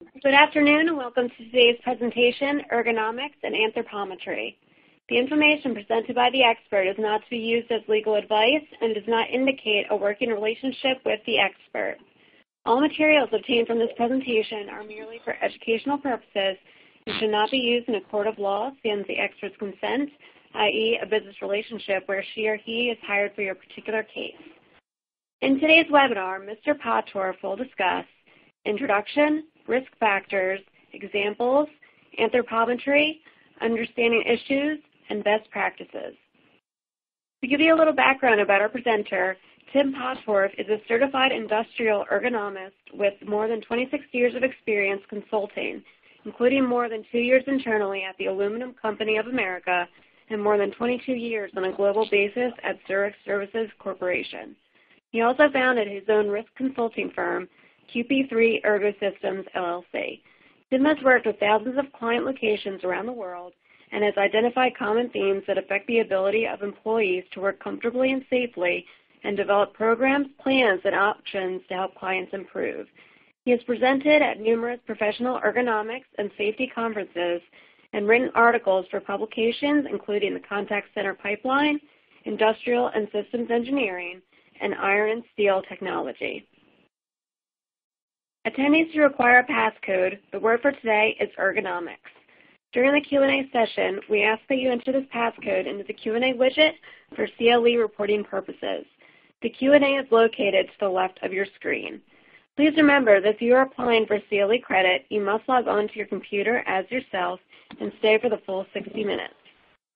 Good afternoon and welcome to today's presentation, Ergonomics and Anthropometry. The information presented by the expert is not to be used as legal advice and does not indicate a working relationship with the expert. All materials obtained from this presentation are merely for educational purposes and should not be used in a court of law sans the expert's consent, i.e. a business relationship where she or he is hired for your particular case. In today's webinar, Mr. Pottorff will discuss introduction, risk factors, examples, anthropometry, understanding issues, and best practices. To give you a little background about our presenter, Tim Pottorff is a certified industrial ergonomist with more than 26 years of experience consulting, including more than two years internally at the Aluminum Company of America and more than 22 years on a global basis at Zurich Services Corporation. He also founded his own risk consulting firm, QP3 Ergo Systems, LLC. Tim has worked with thousands of client locations around the world and has identified common themes that affect the ability of employees to work comfortably and safely and develop programs, plans, and options to help clients improve. He has presented at numerous professional ergonomics and safety conferences and written articles for publications including the Contact Center Pipeline, Industrial and Systems Engineering, and Iron and Steel Technology. Attendees who require a passcode, the word for today is ergonomics. During the Q&A session, we ask that you enter this passcode into the Q&A widget for CLE reporting purposes. The Q&A is located to the left of your screen. Please remember that if you are applying for CLE credit, you must log on to your computer as yourself and stay for the full 60 minutes.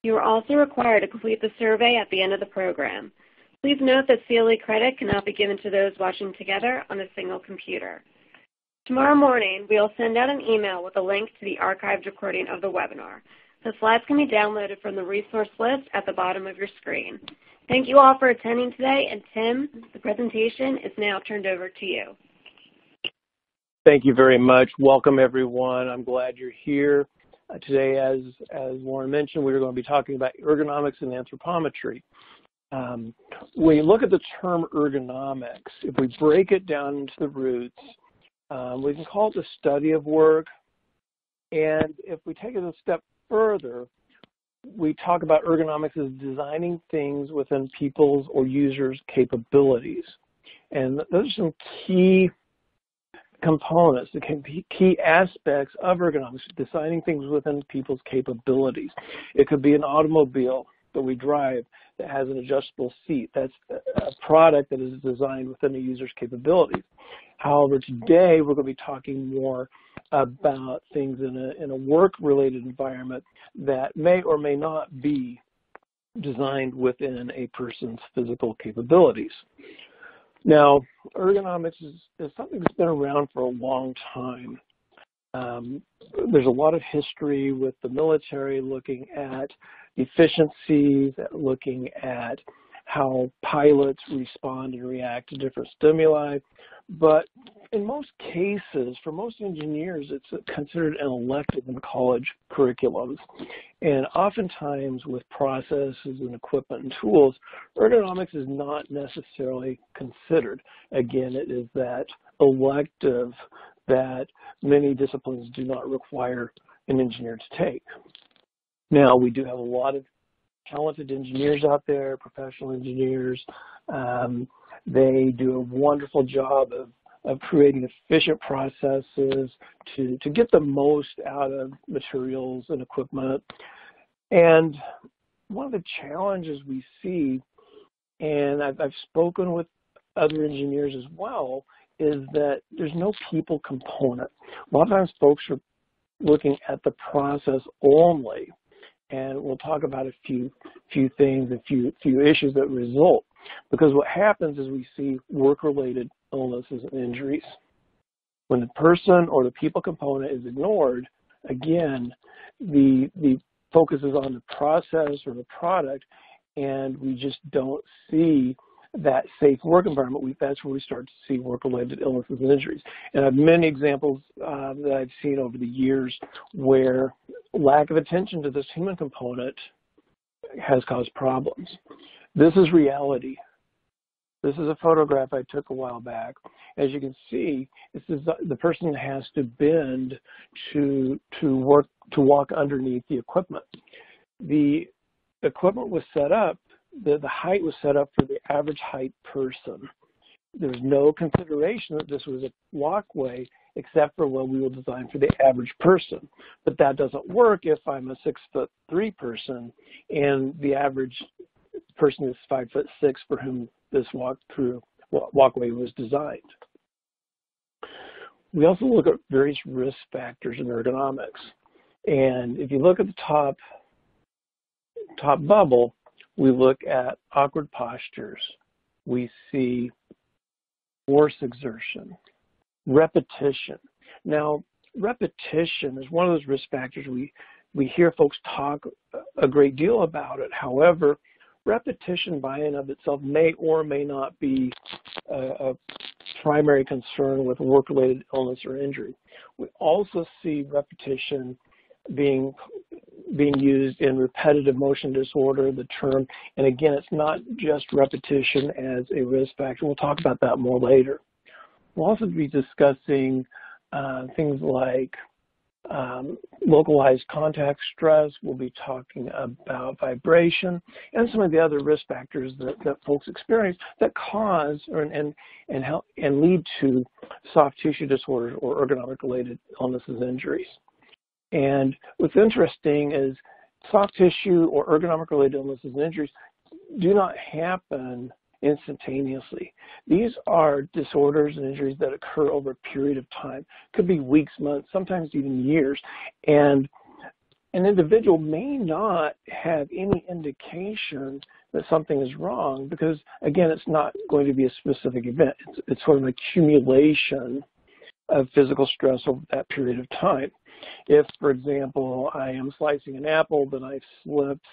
You are also required to complete the survey at the end of the program. Please note that CLE credit cannot be given to those watching together on a single computer. Tomorrow morning, we will send out an email with a link to the archived recording of the webinar. The slides can be downloaded from the resource list at the bottom of your screen. Thank you all for attending today, and Tim, the presentation is now turned over to you. Thank you very much. Welcome, everyone. I'm glad you're here. Uh, today, as, as Lauren mentioned, we're going to be talking about ergonomics and anthropometry. Um, when you look at the term ergonomics, if we break it down into the roots, um, we can call it the study of work. And if we take it a step further, we talk about ergonomics as designing things within people's or users' capabilities. And those are some key components, the key aspects of ergonomics, designing things within people's capabilities. It could be an automobile that we drive that has an adjustable seat. That's a product that is designed within a user's capabilities. However, today we're going to be talking more about things in a, in a work-related environment that may or may not be designed within a person's physical capabilities. Now, ergonomics is, is something that's been around for a long time. Um, there's a lot of history with the military looking at efficiencies, looking at how pilots respond and react to different stimuli. But in most cases, for most engineers, it's considered an elective in college curriculums. And oftentimes with processes and equipment and tools, ergonomics is not necessarily considered. Again, it is that elective that many disciplines do not require an engineer to take. Now, we do have a lot of talented engineers out there, professional engineers. Um, they do a wonderful job of, of creating efficient processes to, to get the most out of materials and equipment. And one of the challenges we see, and I've, I've spoken with other engineers as well, is that there's no people component. A lot of times folks are looking at the process only and we'll talk about a few few things, a few few issues that result. Because what happens is we see work-related illnesses and injuries. When the person or the people component is ignored, again, the the focus is on the process or the product, and we just don't see that safe work environment, we, that's where we start to see work-related illnesses and injuries. And I have many examples uh, that I've seen over the years where lack of attention to this human component has caused problems. This is reality. This is a photograph I took a while back. As you can see, this is the person has to bend to to work to walk underneath the equipment. The equipment was set up, the, the height was set up for the average height person. There's no consideration that this was a walkway except for when we will design for the average person. But that doesn't work if I'm a six foot three person and the average person is five foot six for whom this walk through walkway was designed. We also look at various risk factors in ergonomics. And if you look at the top, top bubble, we look at awkward postures. We see force exertion, repetition. Now, repetition is one of those risk factors we, we hear folks talk a great deal about it. However, repetition by and of itself may or may not be a, a primary concern with work-related illness or injury. We also see repetition being being used in repetitive motion disorder, the term, and again, it's not just repetition as a risk factor. We'll talk about that more later. We'll also be discussing uh, things like um, localized contact stress. We'll be talking about vibration and some of the other risk factors that, that folks experience that cause or, and, and, help, and lead to soft tissue disorders or ergonomic related illnesses injuries. And what's interesting is soft tissue or ergonomic related illnesses and injuries do not happen instantaneously. These are disorders and injuries that occur over a period of time. Could be weeks, months, sometimes even years. And an individual may not have any indication that something is wrong because, again, it's not going to be a specific event. It's, it's sort of an accumulation of physical stress over that period of time. If, for example, I am slicing an apple, the knife slips,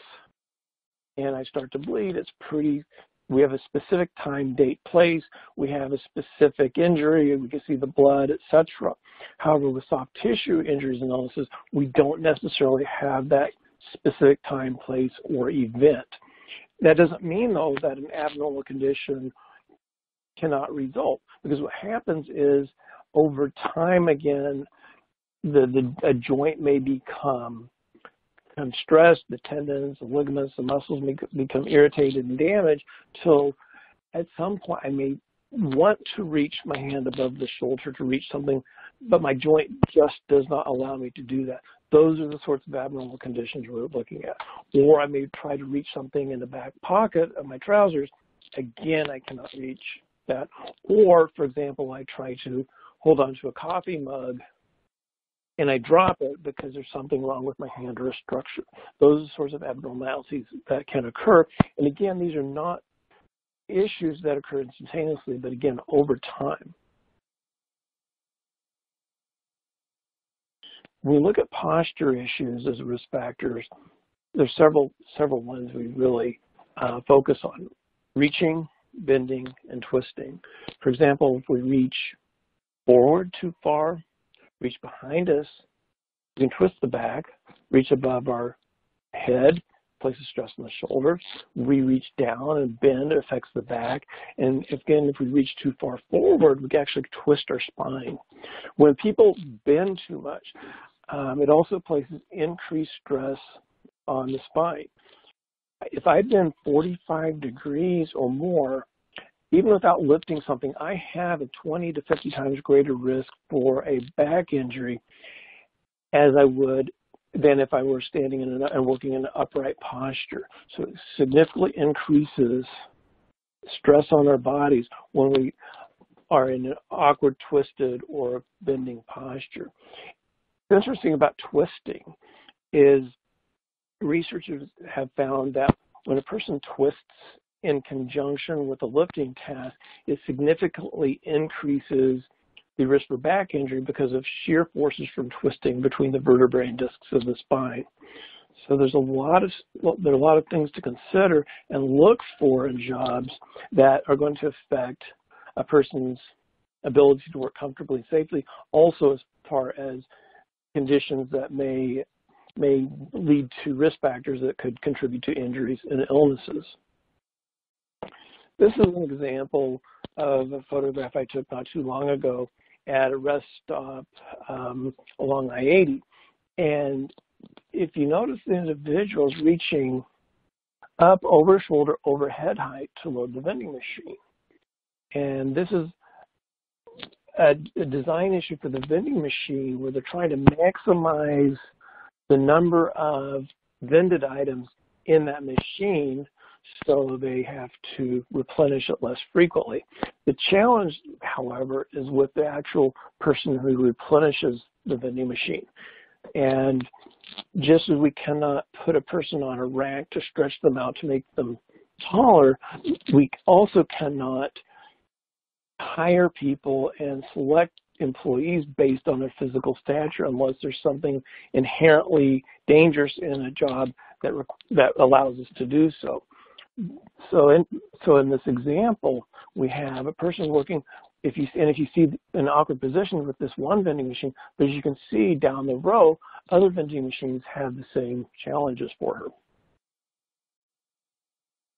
and I start to bleed, it's pretty we have a specific time, date, place. We have a specific injury. We can see the blood, etc. However, with soft tissue injuries and illnesses, we don't necessarily have that specific time, place, or event. That doesn't mean, though, that an abnormal condition cannot result because what happens is over time, again, the, the a joint may become become stressed, the tendons, the ligaments, the muscles may become irritated and damaged till at some point I may want to reach my hand above the shoulder to reach something, but my joint just does not allow me to do that. Those are the sorts of abnormal conditions we're looking at. Or I may try to reach something in the back pocket of my trousers. Again, I cannot reach that. Or, for example, I try to hold onto a coffee mug and I drop it because there's something wrong with my hand or a structure. Those are sorts of abnormalities that can occur. And again, these are not issues that occur instantaneously, but again, over time. When we look at posture issues as risk factors, there's several several ones we really uh, focus on. Reaching, bending, and twisting. For example, if we reach forward too far, reach behind us. We can twist the back, reach above our head, places stress on the shoulder. We reach down and bend, it affects the back. And again, if we reach too far forward, we can actually twist our spine. When people bend too much, um, it also places increased stress on the spine. If I bend 45 degrees or more, even without lifting something, I have a 20 to 50 times greater risk for a back injury as I would than if I were standing in an, and working in an upright posture. So it significantly increases stress on our bodies when we are in an awkward, twisted, or bending posture. Interesting about twisting is researchers have found that when a person twists in conjunction with a lifting task, it significantly increases the risk for back injury because of shear forces from twisting between the vertebrae and discs of the spine. So there's a lot of there are a lot of things to consider and look for in jobs that are going to affect a person's ability to work comfortably and safely, also as far as conditions that may may lead to risk factors that could contribute to injuries and illnesses. This is an example of a photograph I took not too long ago at a rest stop um, along I-80. And if you notice the individuals reaching up over shoulder, over head height to load the vending machine. And this is a, a design issue for the vending machine where they're trying to maximize the number of vended items in that machine so they have to replenish it less frequently. The challenge, however, is with the actual person who replenishes the vending machine. And just as we cannot put a person on a rack to stretch them out to make them taller, we also cannot hire people and select employees based on their physical stature unless there's something inherently dangerous in a job that that allows us to do so. So in so in this example, we have a person working. If you and if you see an awkward position with this one vending machine, but as you can see down the row, other vending machines have the same challenges for her.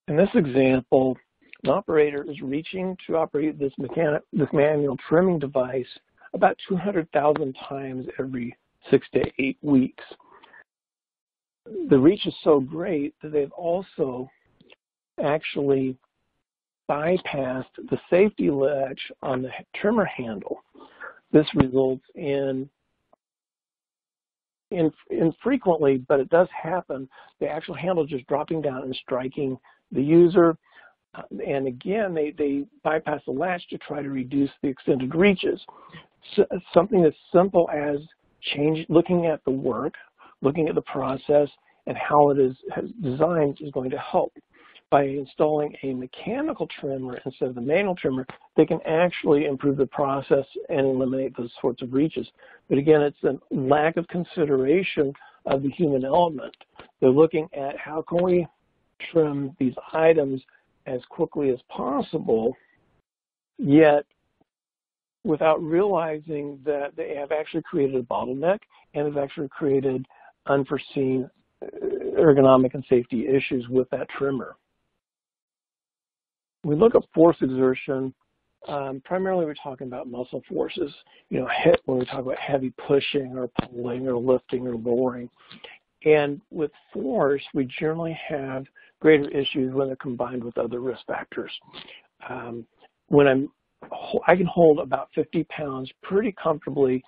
In this example, an operator is reaching to operate this, mechanic, this manual trimming device about 200,000 times every six to eight weeks. The reach is so great that they've also actually bypassed the safety latch on the trimmer handle. This results in, in infrequently, but it does happen, the actual handle just dropping down and striking the user. Uh, and again, they, they bypass the latch to try to reduce the extended reaches. So, uh, something as simple as change, looking at the work, looking at the process, and how it is designed is going to help by installing a mechanical trimmer instead of the manual trimmer, they can actually improve the process and eliminate those sorts of reaches. But again, it's a lack of consideration of the human element. They're looking at how can we trim these items as quickly as possible, yet without realizing that they have actually created a bottleneck and have actually created unforeseen uh, ergonomic and safety issues with that trimmer we look at force exertion, um, primarily we're talking about muscle forces, you know, hit when we talk about heavy pushing or pulling or lifting or lowering. And with force, we generally have greater issues when they're combined with other risk factors. Um, when I'm, I can hold about 50 pounds pretty comfortably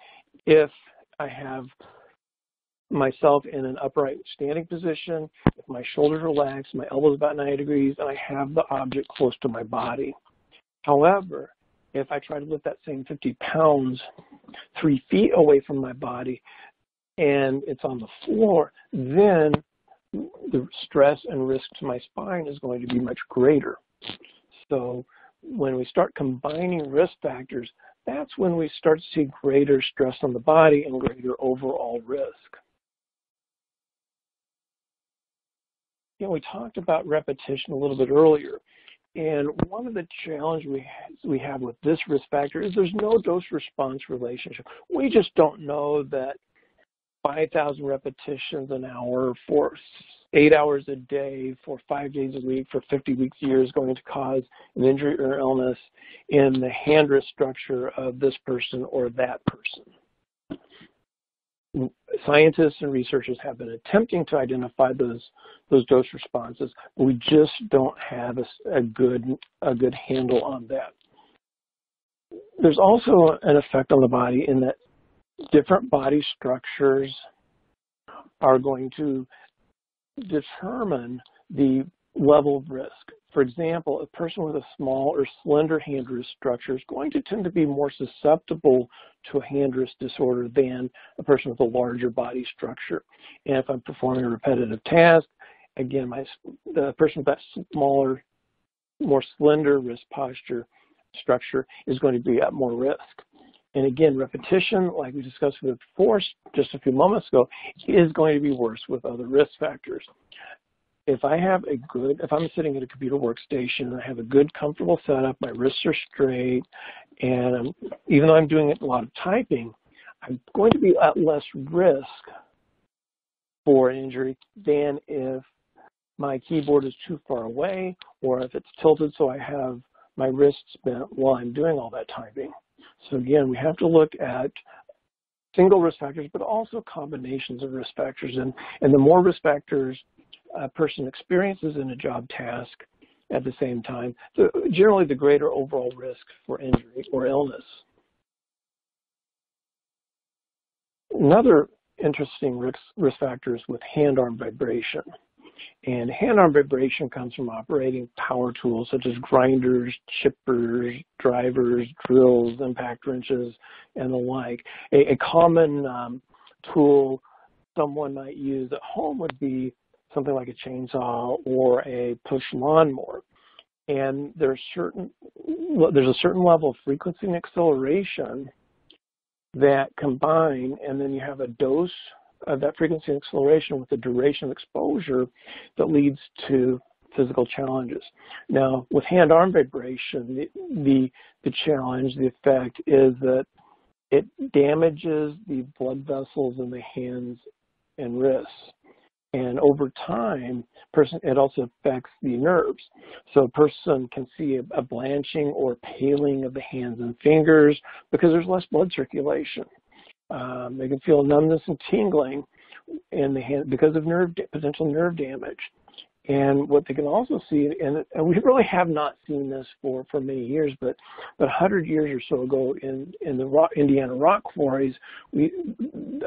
if I have myself in an upright standing position, if my shoulders relaxed, my elbows about 90 degrees, and I have the object close to my body. However, if I try to lift that same 50 pounds three feet away from my body and it's on the floor, then the stress and risk to my spine is going to be much greater. So when we start combining risk factors, that's when we start to see greater stress on the body and greater overall risk. You know, we talked about repetition a little bit earlier. And one of the challenges we, we have with this risk factor is there's no dose-response relationship. We just don't know that 5,000 repetitions an hour for eight hours a day for five days a week for 50 weeks a year is going to cause an injury or illness in the hand wrist structure of this person or that person scientists and researchers have been attempting to identify those those dose responses, we just don't have a, a good a good handle on that. There's also an effect on the body in that different body structures are going to determine the level of risk. For example, a person with a small or slender hand wrist structure is going to tend to be more susceptible to a hand wrist disorder than a person with a larger body structure. And if I'm performing a repetitive task, again, my, the person with that smaller, more slender wrist posture structure is going to be at more risk. And again, repetition, like we discussed with force just a few moments ago, is going to be worse with other risk factors if I have a good, if I'm sitting at a computer workstation and I have a good, comfortable setup, my wrists are straight, and I'm, even though I'm doing a lot of typing, I'm going to be at less risk for an injury than if my keyboard is too far away or if it's tilted so I have my wrists bent while I'm doing all that typing. So again, we have to look at single risk factors, but also combinations of risk factors. And, and the more risk factors a person experiences in a job task at the same time, the, generally the greater overall risk for injury or illness. Another interesting risk, risk factor is with hand-arm vibration. And hand-arm vibration comes from operating power tools such as grinders, chippers, drivers, drills, impact wrenches, and the like. A, a common um, tool someone might use at home would be something like a chainsaw or a push lawnmower. And there's certain there's a certain level of frequency and acceleration that combine, and then you have a dose of that frequency and acceleration with the duration of exposure that leads to physical challenges. Now, with hand-arm vibration, the, the, the challenge, the effect is that it damages the blood vessels in the hands and wrists. And over time, person, it also affects the nerves. So a person can see a, a blanching or paling of the hands and fingers because there's less blood circulation. Um, they can feel numbness and tingling in the hand because of nerve potential nerve damage. And what they can also see, and, and, we really have not seen this for, for many years, but, but 100 years or so ago in, in the rock, Indiana rock quarries, we,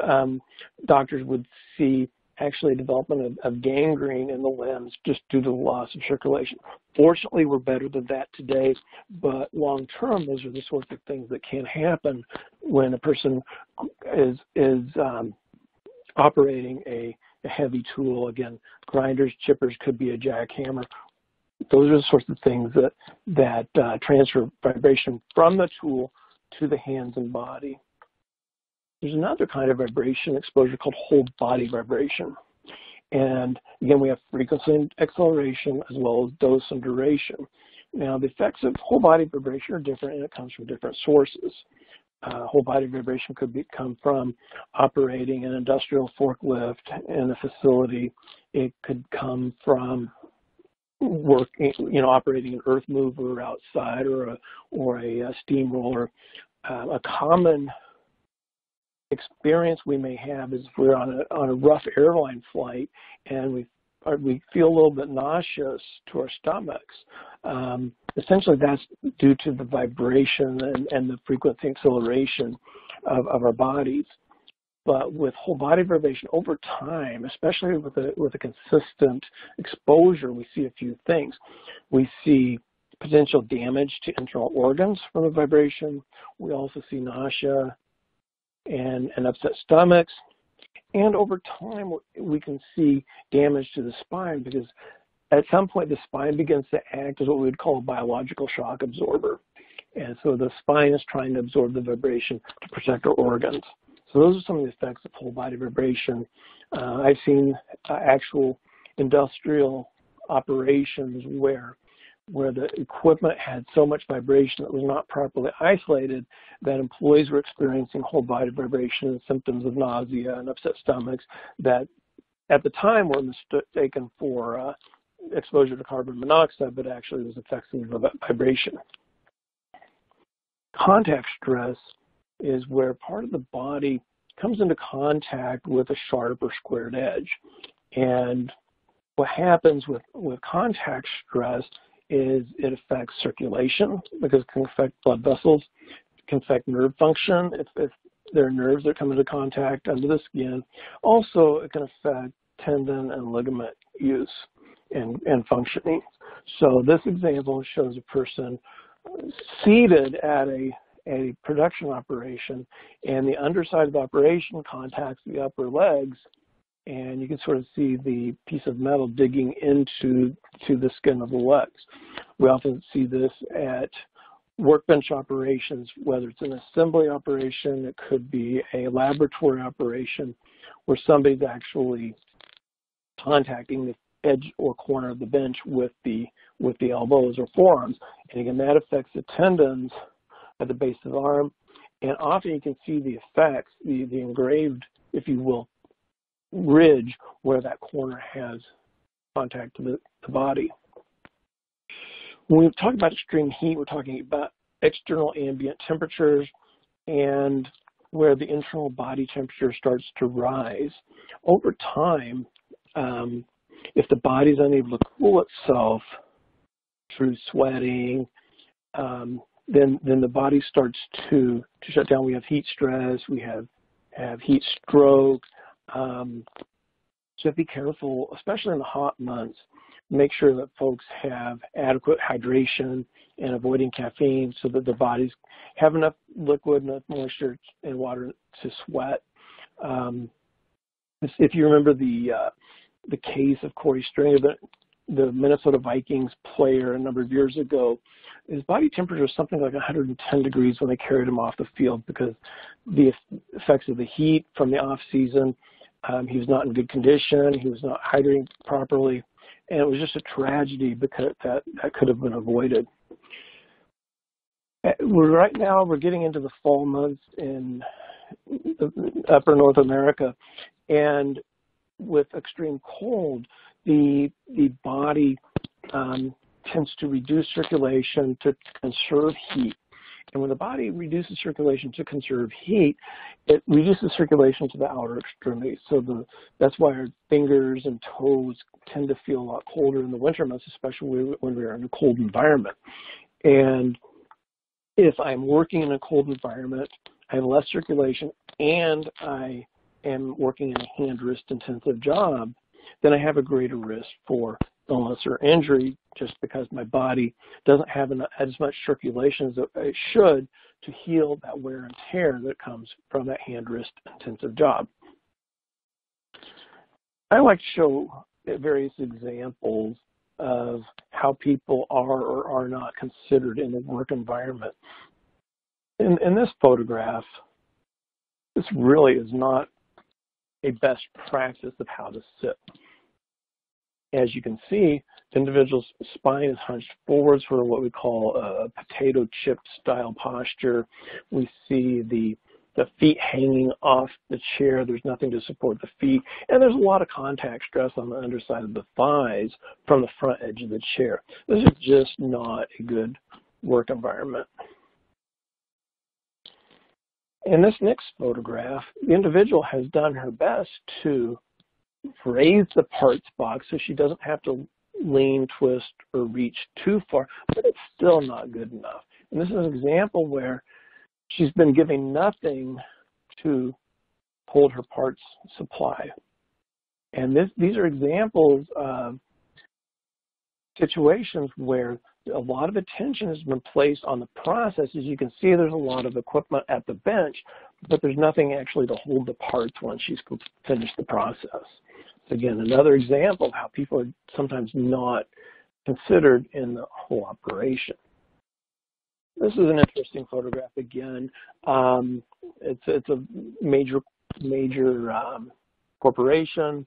um, doctors would see actually development of, of, gangrene in the limbs just due to the loss of circulation. Fortunately, we're better than that today, but long term, those are the sorts of things that can happen when a person is, is um, operating a, a heavy tool. Again, grinders, chippers could be a jackhammer. Those are the sorts of things that, that uh, transfer vibration from the tool to the hands and body. There's another kind of vibration exposure called whole body vibration. And again, we have frequency and acceleration as well as dose and duration. Now, the effects of whole body vibration are different and it comes from different sources uh, whole body vibration could be, come from operating an industrial forklift in a facility. It could come from working, you know, operating an earth mover outside or a, or a, a steamroller. Uh, a common experience we may have is if we're on a, on a rough airline flight and we we feel a little bit nauseous to our stomachs. Um, essentially, that's due to the vibration and, and the frequency acceleration of, of, our bodies. But with whole body vibration over time, especially with a, with a consistent exposure, we see a few things. We see potential damage to internal organs from the vibration. We also see nausea and, and upset stomachs. And over time, we can see damage to the spine because at some point the spine begins to act as what we would call a biological shock absorber. And so the spine is trying to absorb the vibration to protect our organs. So those are some of the effects of whole body vibration. Uh, I've seen uh, actual industrial operations where where the equipment had so much vibration that was not properly isolated that employees were experiencing whole body vibration and symptoms of nausea and upset stomachs that at the time were mistaken for uh, exposure to carbon monoxide, but actually was affecting the vibration. Contact stress is where part of the body comes into contact with a sharp or squared edge. And what happens with, with contact stress is it affects circulation because it can affect blood vessels, it can affect nerve function if, if there are nerves that come into contact under the skin. Also, it can affect tendon and ligament use and, and functioning. So this example shows a person seated at a, a production operation and the underside of the operation contacts the upper legs and you can sort of see the piece of metal digging into to the skin of the legs. We often see this at workbench operations, whether it's an assembly operation, it could be a laboratory operation, where somebody's actually contacting the edge or corner of the bench with the with the elbows or forearms. And again, that affects the tendons at the base of the arm. And often you can see the effects, the, the engraved, if you will, ridge where that corner has contact to the, the body. When we talk about extreme heat, we're talking about external ambient temperatures and where the internal body temperature starts to rise. Over time, um, if the body is unable to cool itself through sweating, um, then then the body starts to to shut down. We have heat stress, we have have heat stroke. Um, so be careful, especially in the hot months. Make sure that folks have adequate hydration and avoiding caffeine so that their bodies have enough liquid, enough moisture and water to sweat. Um, if you remember the uh, the case of Korey Stringer, the, the Minnesota Vikings player a number of years ago, his body temperature was something like 110 degrees when they carried him off the field because the effects of the heat from the off season. Um, he was not in good condition. He was not hydrating properly, and it was just a tragedy because that that could have been avoided. Uh, we're right now we're getting into the fall months in upper North America, and with extreme cold, the the body um, tends to reduce circulation to conserve heat. And when the body reduces circulation to conserve heat, it reduces circulation to the outer extremities. So the, that's why our fingers and toes tend to feel a lot colder in the winter months, especially when we're in a cold environment. And if I'm working in a cold environment, I have less circulation, and I am working in a hand wrist intensive job, then I have a greater risk for illness or injury just because my body doesn't have as much circulation as it should to heal that wear and tear that comes from that hand wrist intensive job. I like to show various examples of how people are or are not considered in the work environment. In, in this photograph, this really is not a best practice of how to sit. As you can see, the individual's spine is hunched forwards for what we call a potato chip style posture. We see the the feet hanging off the chair. There's nothing to support the feet. And there's a lot of contact stress on the underside of the thighs from the front edge of the chair. This is just not a good work environment. In this next photograph, the individual has done her best to raise the parts box so she doesn't have to lean, twist, or reach too far, but it's still not good enough. And this is an example where she's been giving nothing to hold her parts supply. And this, these are examples of situations where a lot of attention has been placed on the process. As you can see, there's a lot of equipment at the bench, but there's nothing actually to hold the parts once she's finished the process. Again, another example of how people are sometimes not considered in the whole operation. This is an interesting photograph again. Um, it's, it's a major, major um, corporation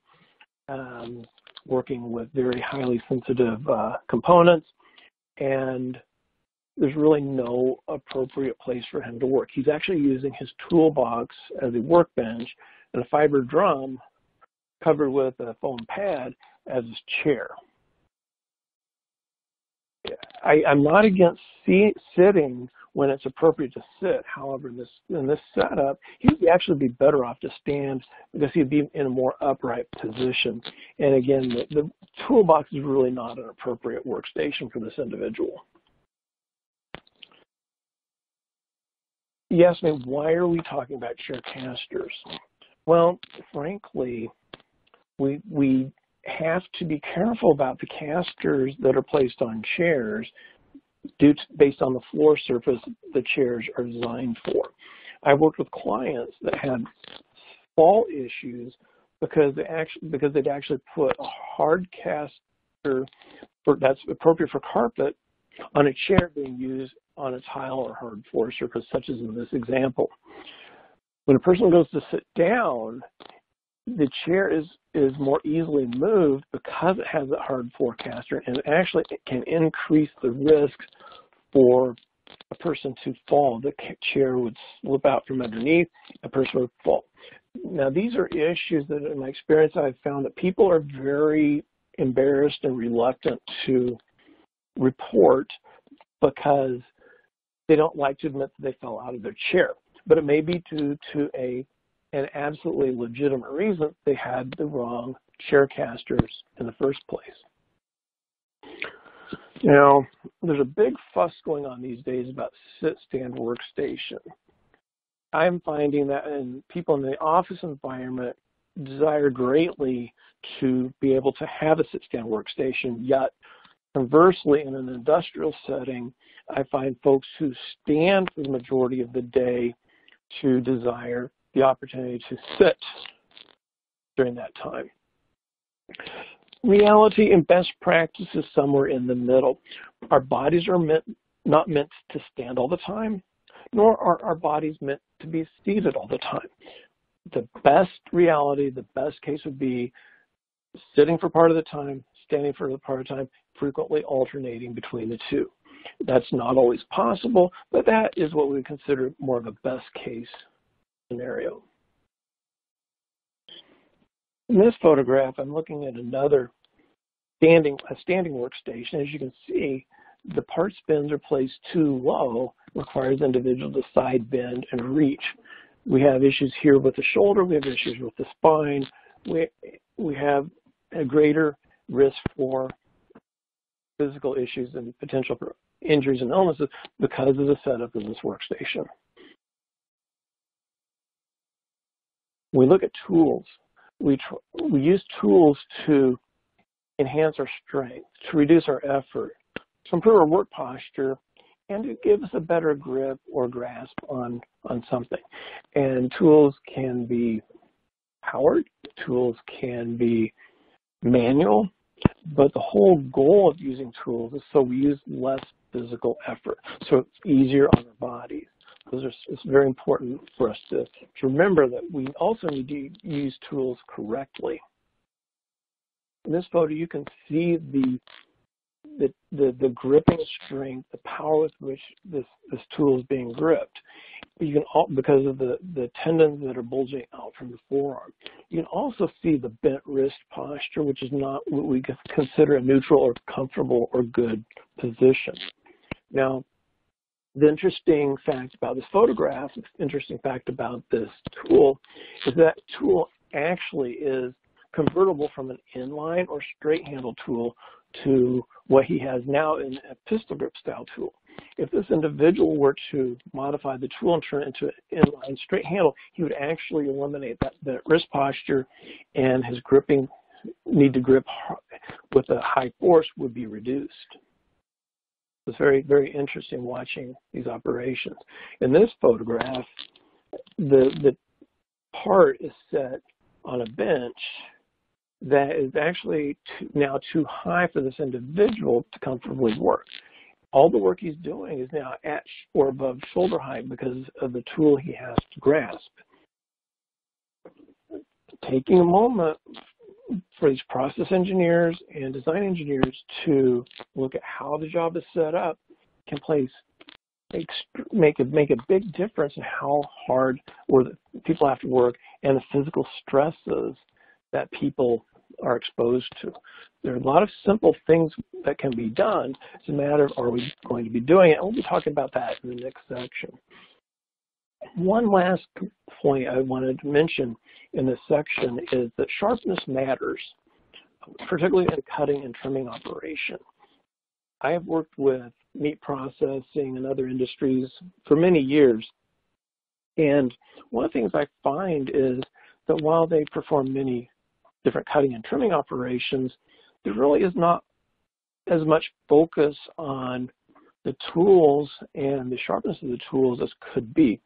um, working with very highly sensitive uh, components and there's really no appropriate place for him to work. He's actually using his toolbox as a workbench and a fiber drum covered with a foam pad as his chair. I, am not against see, sitting when it's appropriate to sit. However, in this in this setup, he would actually be better off to stand because he'd be in a more upright position. And again, the, the toolbox is really not an appropriate workstation for this individual. You asked me, why are we talking about chair casters? Well, frankly, we, we have to be careful about the casters that are placed on chairs due to, based on the floor surface the chairs are designed for. I worked with clients that had fall issues because they actually because they'd actually put a hard caster for, that's appropriate for carpet on a chair being used on a tile or hard floor surface, such as in this example. When a person goes to sit down, the chair is is more easily moved because it has that hard forecaster caster and actually it can increase the risk for a person to fall. The chair would slip out from underneath, a person would fall. Now these are issues that in my experience I've found that people are very embarrassed and reluctant to report because they don't like to admit that they fell out of their chair. But it may be due to a an absolutely legitimate reason they had the wrong chair casters in the first place. Now, there's a big fuss going on these days about sit-stand workstation. I'm finding that in people in the office environment desire greatly to be able to have a sit-stand workstation, yet conversely, in an industrial setting, I find folks who stand for the majority of the day to desire the opportunity to sit during that time. Reality and best practice is somewhere in the middle. Our bodies are meant, not meant to stand all the time, nor are our bodies meant to be seated all the time. The best reality, the best case would be sitting for part of the time, standing for the part of the time, frequently alternating between the two. That's not always possible, but that is what we consider more of a best case scenario. In this photograph, I'm looking at another standing, a standing workstation. As you can see, the part spins are placed too low, requires individual to side bend and reach. We have issues here with the shoulder, we have issues with the spine, we, we have a greater risk for physical issues and potential for injuries and illnesses because of the setup of this workstation. We look at tools. We, we use tools to enhance our strength, to reduce our effort, to improve our work posture, and to give us a better grip or grasp on, on something. And tools can be powered, tools can be manual, but the whole goal of using tools is so we use less physical effort, so it's easier on our bodies. Because it's very important for us to, to remember that we also need to use tools correctly. In this photo, you can see the the, the, the gripping strength, the power with which this, this tool is being gripped. You can all, because of the, the tendons that are bulging out from the forearm. You can also see the bent wrist posture, which is not what we consider a neutral or comfortable or good position. Now, the interesting fact about this photograph, the interesting fact about this tool, is that tool actually is convertible from an inline or straight handle tool to what he has now in a pistol grip style tool. If this individual were to modify the tool and turn it into an inline straight handle, he would actually eliminate that, that wrist posture and his gripping need to grip with a high force would be reduced. It's very, very interesting watching these operations. In this photograph, the, the part is set on a bench that is actually too, now too high for this individual to comfortably work. All the work he's doing is now at or above shoulder height because of the tool he has to grasp. Taking a moment for these process engineers and design engineers to look at how the job is set up can place make a make a big difference in how hard or the people have to work and the physical stresses that people are exposed to. There are a lot of simple things that can be done. It's a matter of are we going to be doing it? And we'll be talking about that in the next section. One last point I wanted to mention in this section is that sharpness matters, particularly in cutting and trimming operation. I have worked with meat processing and other industries for many years. And one of the things I find is that while they perform many different cutting and trimming operations, there really is not as much focus on the tools and the sharpness of the tools as could be.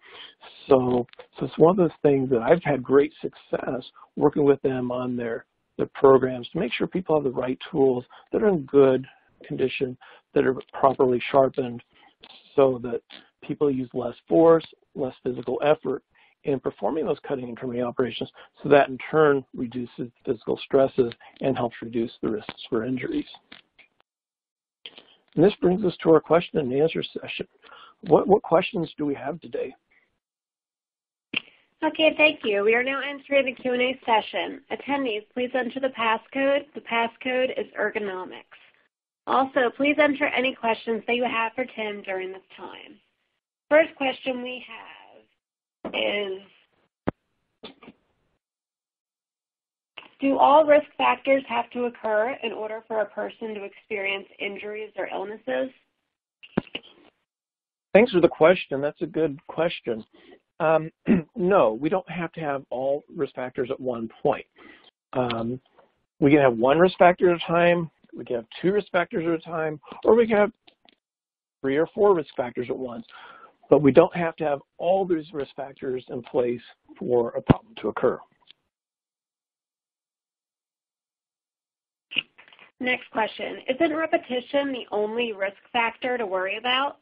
So, so it's one of those things that I've had great success working with them on their, their programs to make sure people have the right tools that are in good condition, that are properly sharpened so that people use less force, less physical effort in performing those cutting and trimming operations so that in turn reduces physical stresses and helps reduce the risks for injuries. And this brings us to our question and answer session. What, what questions do we have today? Okay, thank you. We are now entering the Q&A session. Attendees, please enter the passcode. The passcode is ergonomics. Also, please enter any questions that you have for Tim during this time. First question we have is, do all risk factors have to occur in order for a person to experience injuries or illnesses? Thanks for the question. That's a good question. Um, no, we don't have to have all risk factors at one point. Um, we can have one risk factor at a time, we can have two risk factors at a time, or we can have three or four risk factors at once. But we don't have to have all these risk factors in place for a problem to occur. Next question. Isn't repetition the only risk factor to worry about?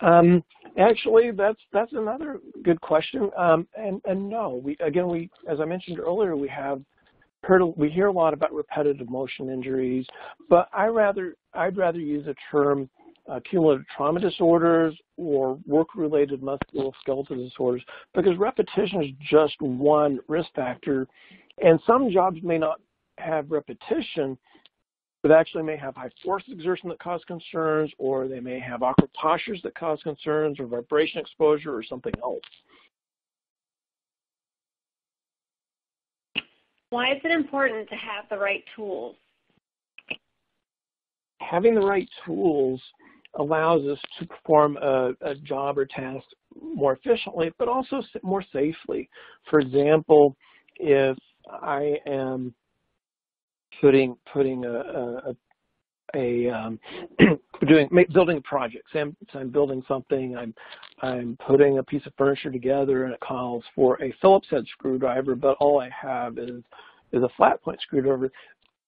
Um, actually, that's that's another good question. Um, and and no, we again we as I mentioned earlier, we have heard we hear a lot about repetitive motion injuries, but I rather I'd rather use a term uh, cumulative trauma disorders or work-related musculoskeletal disorders because repetition is just one risk factor, and some jobs may not have repetition, but actually may have high force exertion that cause concerns, or they may have awkward postures that cause concerns, or vibration exposure, or something else. Why is it important to have the right tools? Having the right tools allows us to perform a, a job or task more efficiently, but also more safely. For example, if I am putting putting a, a, a um, doing building a project. Say I'm, so I'm building something. I'm I'm putting a piece of furniture together, and it calls for a Phillips head screwdriver, but all I have is is a flat point screwdriver.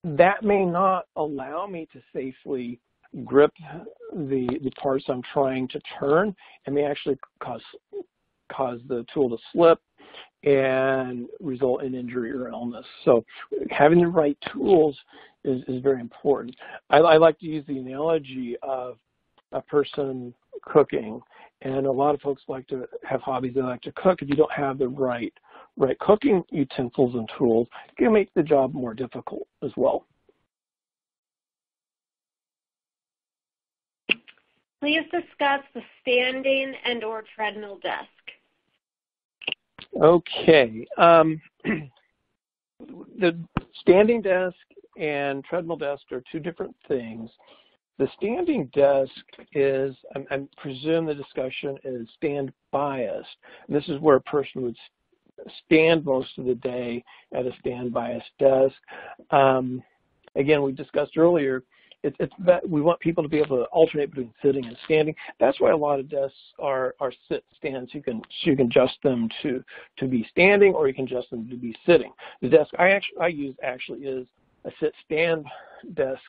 That may not allow me to safely grip the the parts I'm trying to turn, and may actually cause cause the tool to slip and result in injury or illness. So having the right tools is, is very important. I, I like to use the analogy of a person cooking, and a lot of folks like to have hobbies. They like to cook. If you don't have the right right cooking utensils and tools, it can make the job more difficult as well. Please discuss the standing and or treadmill desk. Okay. Um, the standing desk and treadmill desk are two different things. The standing desk is, I, I presume the discussion is stand biased. This is where a person would stand most of the day at a stand biased desk. Um, again, we discussed earlier, it, it's that we want people to be able to alternate between sitting and standing. That's why a lot of desks are are sit stands. You can you can adjust them to to be standing, or you can adjust them to be sitting. The desk I actually I use actually is a sit stand desk,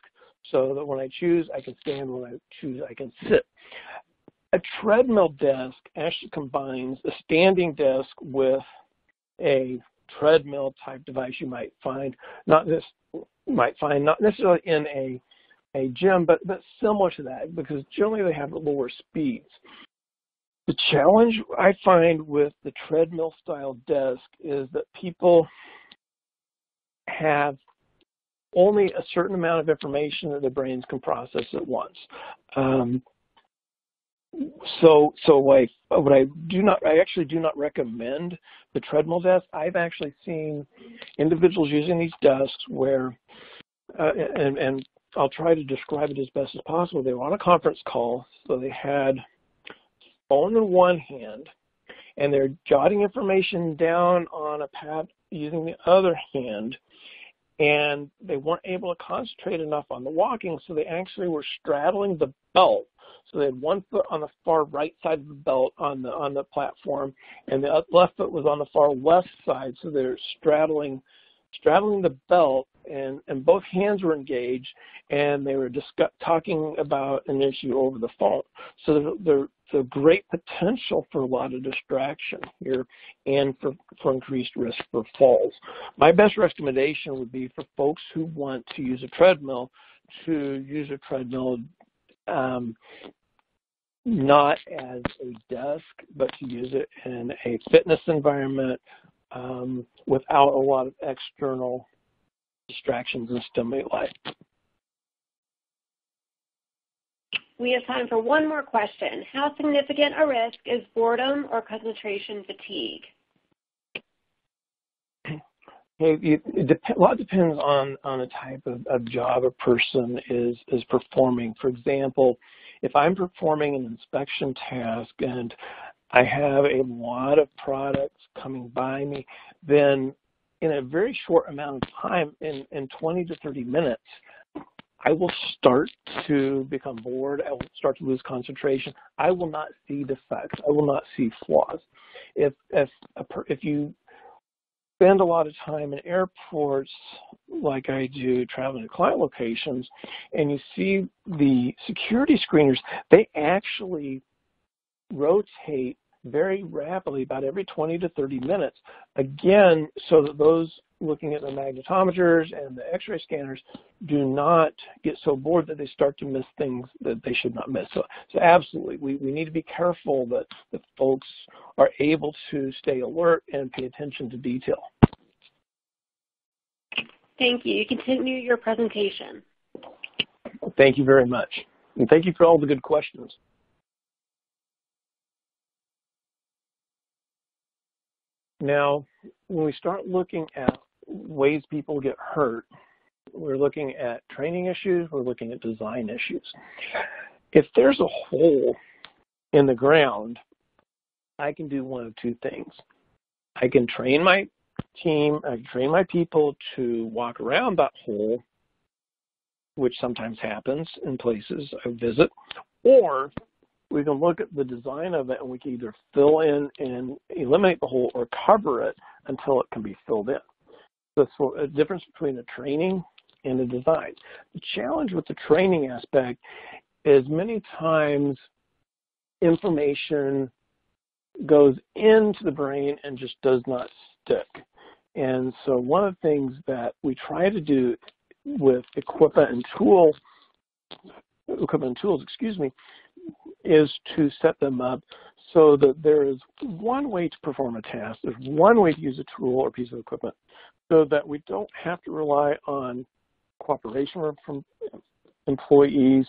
so that when I choose I can stand, when I choose I can sit. A treadmill desk actually combines a standing desk with a treadmill type device you might find not this might find not necessarily in a a gym, but, but similar to that because generally they have lower speeds. The challenge I find with the treadmill style desk is that people have only a certain amount of information that their brains can process at once. Um, so, so like what I do not, I actually do not recommend the treadmill desk. I've actually seen individuals using these desks where, uh, and, and I'll try to describe it as best as possible. They were on a conference call, so they had phone in one hand, and they're jotting information down on a pad using the other hand, and they weren't able to concentrate enough on the walking, so they actually were straddling the belt. So they had one foot on the far right side of the belt on the on the platform, and the left foot was on the far left side. So they're straddling straddling the belt and, and both hands were engaged and they were discuss, talking about an issue over the phone. So there's a great potential for a lot of distraction here and for, for increased risk for falls. My best recommendation would be for folks who want to use a treadmill to use a treadmill um, not as a desk, but to use it in a fitness environment um, without a lot of external distractions and stimuli. Life. We have time for one more question. How significant a risk is boredom or concentration fatigue? It, it a lot depends on, on the type of, of job a person is, is performing. For example, if I'm performing an inspection task and I have a lot of products coming by me, then in a very short amount of time, in, in 20 to 30 minutes, I will start to become bored. I will start to lose concentration. I will not see defects. I will not see flaws. If if if you spend a lot of time in airports, like I do, traveling to client locations, and you see the security screeners, they actually rotate very rapidly, about every 20 to 30 minutes, again, so that those looking at the magnetometers and the x-ray scanners do not get so bored that they start to miss things that they should not miss. So, so absolutely, we, we need to be careful that, that folks are able to stay alert and pay attention to detail. Thank you. You continue your presentation. Thank you very much. And thank you for all the good questions. Now, when we start looking at ways people get hurt, we're looking at training issues, we're looking at design issues. If there's a hole in the ground, I can do one of two things. I can train my team, I can train my people to walk around that hole, which sometimes happens in places I visit, or we can look at the design of it and we can either fill in and eliminate the hole or cover it until it can be filled in. So it's a difference between a training and a design. The challenge with the training aspect is many times information goes into the brain and just does not stick. And so one of the things that we try to do with equipment and tool equipment and tools, excuse me, is to set them up so that there is one way to perform a task, there's one way to use a tool or piece of equipment, so that we don't have to rely on cooperation from employees,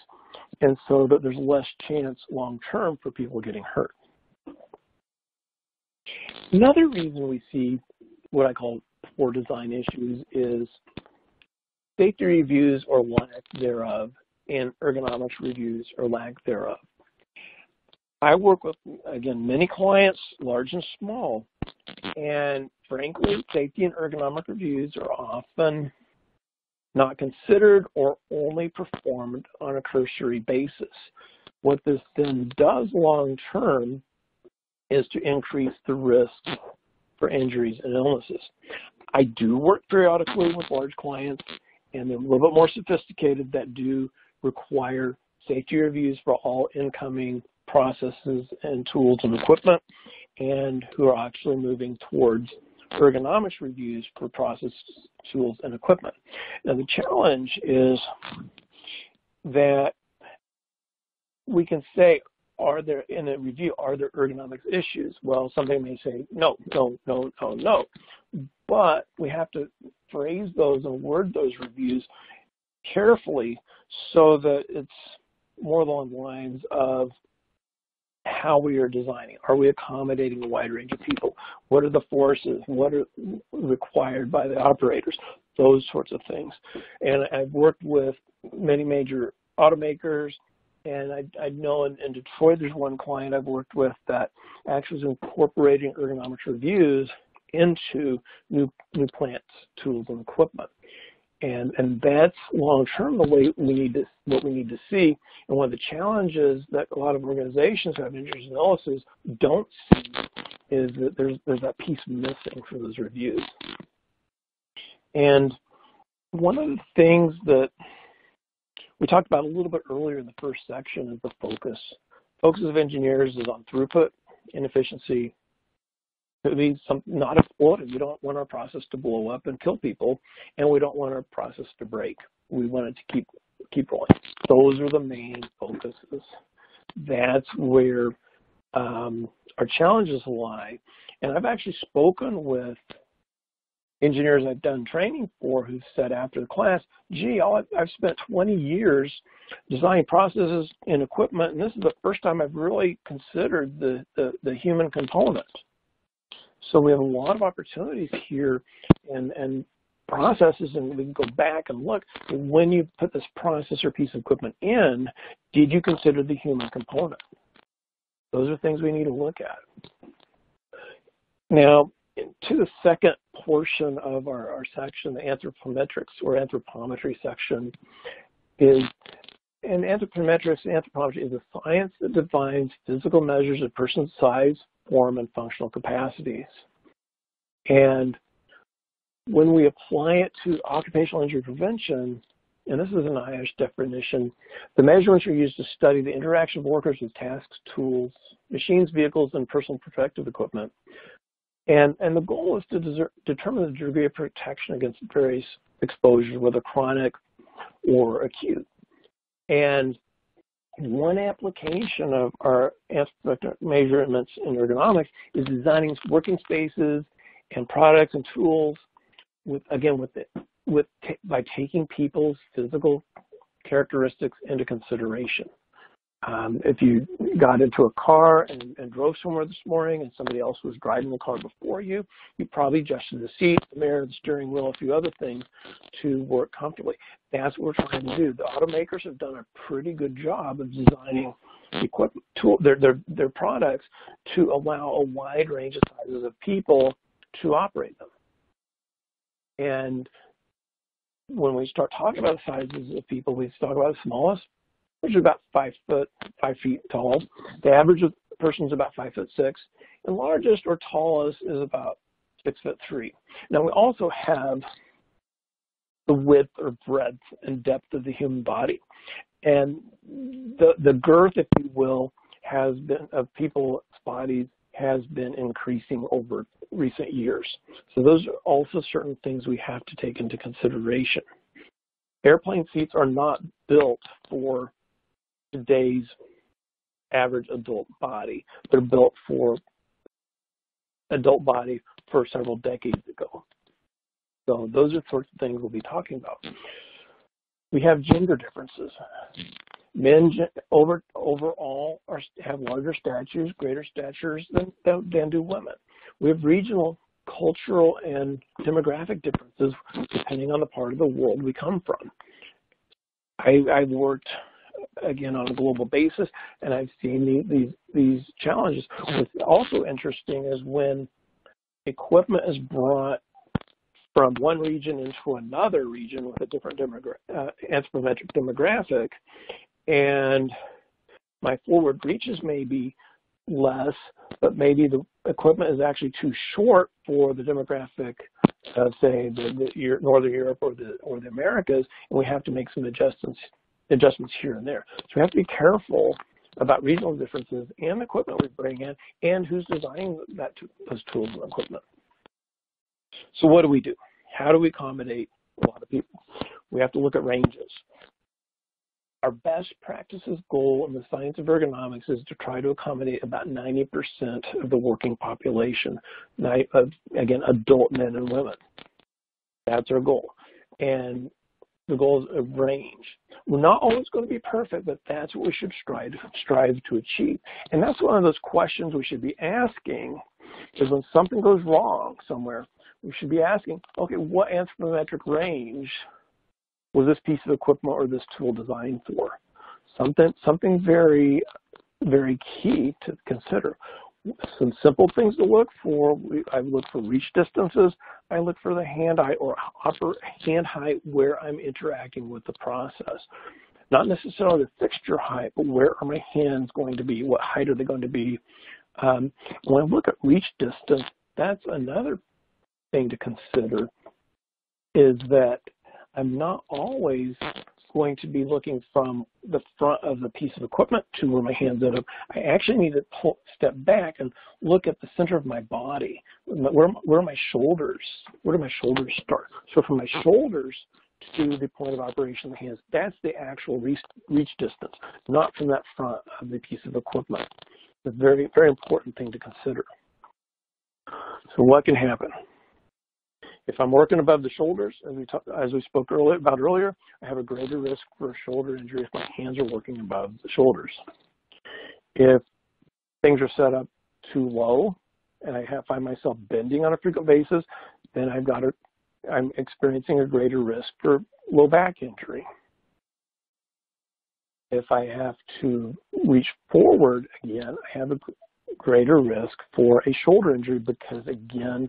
and so that there's less chance long term for people getting hurt. Another reason we see what I call poor design issues is safety reviews or lack thereof and ergonomics reviews or lack thereof. I work with, again, many clients, large and small, and frankly, safety and ergonomic reviews are often not considered or only performed on a cursory basis. What this then does long term is to increase the risk for injuries and illnesses. I do work periodically with large clients, and they're a little bit more sophisticated that do require safety reviews for all incoming processes and tools and equipment, and who are actually moving towards ergonomics reviews for process tools and equipment. Now the challenge is that we can say, are there, in a review, are there ergonomics issues? Well, somebody may say, no, no, no, no, no. But we have to phrase those and word those reviews carefully so that it's more along the lines of how we are designing. Are we accommodating a wide range of people? What are the forces? What are required by the operators? Those sorts of things. And I've worked with many major automakers, and I, I know in, in Detroit there's one client I've worked with that actually is incorporating ergonomics reviews into new new plants, tools, and equipment and and that's long term the way we need to what we need to see. And one of the challenges that a lot of organizations who have injuries and illnesses don't see is that there's there's that piece missing for those reviews. And one of the things that we talked about a little bit earlier in the first section is the focus. Focus of engineers is on throughput, inefficiency, it means some, not exploded. We don't want our process to blow up and kill people, and we don't want our process to break. We want it to keep keep rolling. Those are the main focuses. that's where um, our challenges lie. And I've actually spoken with engineers I've done training for who said after the class, gee, I've spent 20 years designing processes and equipment, and this is the first time I've really considered the, the, the human component. So we have a lot of opportunities here and, and processes, and we can go back and look. When you put this processor piece of equipment in, did you consider the human component? Those are things we need to look at. Now, to the second portion of our, our section, the anthropometrics or anthropometry section, is and anthropometrics, anthropometry is a science that defines physical measures of person's size, form, and functional capacities. And when we apply it to occupational injury prevention, and this is an NIOSH definition, the measurements are used to study the interaction of workers with tasks, tools, machines, vehicles, and personal protective equipment and, and the goal is to determine the degree of protection against various exposures, whether chronic or acute. And one application of our measurements in ergonomics is designing working spaces and products and tools with, again, with, it, with by taking people's physical characteristics into consideration. Um, if you got into a car and, and, drove somewhere this morning and somebody else was driving the car before you, you probably adjusted the seat, the mirror, the steering wheel, a few other things to work comfortably. That's what we're trying to do. The automakers have done a pretty good job of designing equipment, tool, their, their, their products to allow a wide range of sizes of people to operate them. And when we start talking about sizes of people, we talk about the smallest which is about five foot, five feet tall. The average person is about five foot six, and largest or tallest is about six foot three. Now we also have the width or breadth and depth of the human body, and the the girth, if you will, has been of people's bodies has been increasing over recent years. So those are also certain things we have to take into consideration. Airplane seats are not built for today's average adult body. They're built for adult body for several decades ago. So those are sorts of things we'll be talking about. We have gender differences. Men over, overall are, have larger statures, greater statures than, than do women. We have regional, cultural, and demographic differences depending on the part of the world we come from. I, I've worked again on a global basis, and I've seen the, these these challenges. What's also interesting is when equipment is brought from one region into another region with a different demogra uh, anthropometric demographic, and my forward reaches may be less, but maybe the equipment is actually too short for the demographic of, say, the, the Northern Europe or the or the Americas, and we have to make some adjustments adjustments here and there. So we have to be careful about regional differences and the equipment we bring in and who's designing that those tools and equipment. So what do we do? How do we accommodate a lot of people? We have to look at ranges. Our best practices goal in the science of ergonomics is to try to accommodate about 90% of the working population, again, adult men and women. That's our goal. And the goal is a range. We're not always going to be perfect, but that's what we should strive, strive to achieve. And that's one of those questions we should be asking is when something goes wrong somewhere, we should be asking, okay, what anthropometric range was this piece of equipment or this tool designed for? Something, something very, very key to consider some simple things to look for. I look for reach distances. I look for the hand height or upper hand height where I'm interacting with the process. Not necessarily the fixture height, but where are my hands going to be? What height are they going to be? Um, when I look at reach distance, that's another thing to consider is that I'm not always going to be looking from the front of the piece of equipment to where my hands end up. I actually need to pull, step back and look at the center of my body. Where, where are my shoulders? Where do my shoulders start? So from my shoulders to the point of operation of the hands. That's the actual reach, reach distance, not from that front of the piece of equipment. It's a very, very important thing to consider. So what can happen? If I'm working above the shoulders, as we, as we spoke earlier, about earlier, I have a greater risk for a shoulder injury if my hands are working above the shoulders. If things are set up too low and I have, find myself bending on a frequent basis, then I've got a, I'm experiencing a greater risk for low back injury. If I have to reach forward again, I have a greater risk for a shoulder injury because again,